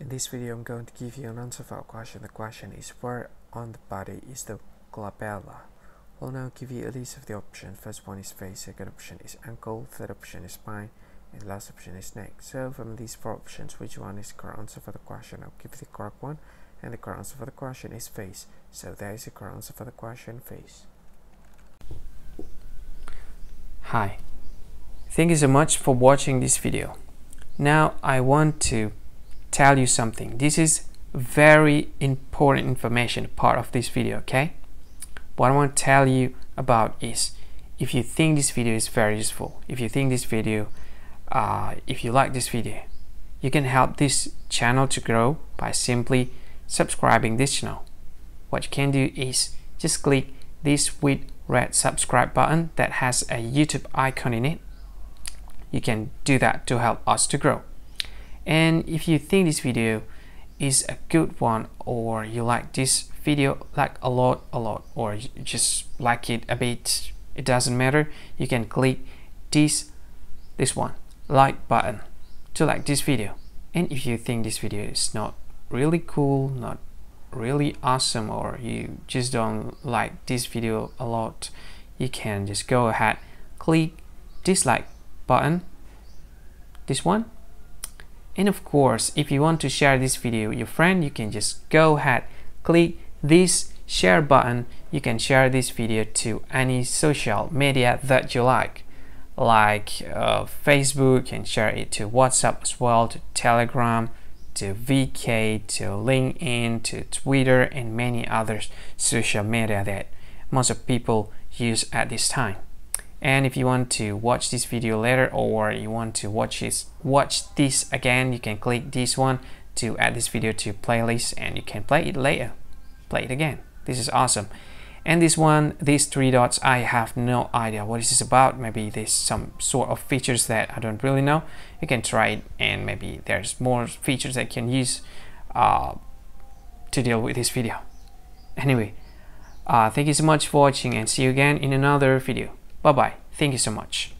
In this video I'm going to give you an answer for a question. The question is where on the body is the glabella? I'll now give you a list of the options. First one is face, second option is ankle, third option is spine, and last option is neck. So from these four options, which one is correct answer for the question? I'll give you the correct one, and the correct answer for the question is face. So that is the correct answer for the question, face. Hi, thank you so much for watching this video. Now I want to tell you something. This is very important information part of this video, okay? What I want to tell you about is if you think this video is very useful, if you think this video, uh, if you like this video, you can help this channel to grow by simply subscribing this channel. What you can do is just click this with red subscribe button that has a YouTube icon in it. You can do that to help us to grow and if you think this video is a good one or you like this video like a lot a lot or you just like it a bit it doesn't matter you can click this this one like button to like this video. And if you think this video is not really cool not really awesome or you just don't like this video a lot you can just go ahead click dislike button this one and of course, if you want to share this video with your friend, you can just go ahead, click this share button. You can share this video to any social media that you like, like uh, Facebook, and share it to WhatsApp as well, to Telegram, to VK, to LinkedIn, to Twitter, and many other social media that most of people use at this time and if you want to watch this video later or you want to watch this watch this again you can click this one to add this video to playlist and you can play it later. Play it again. This is awesome. And this one these three dots I have no idea what this is about. Maybe there's some sort of features that I don't really know. You can try it and maybe there's more features that can use uh, to deal with this video. Anyway uh, thank you so much for watching and see you again in another video Bye bye. Thank you so much.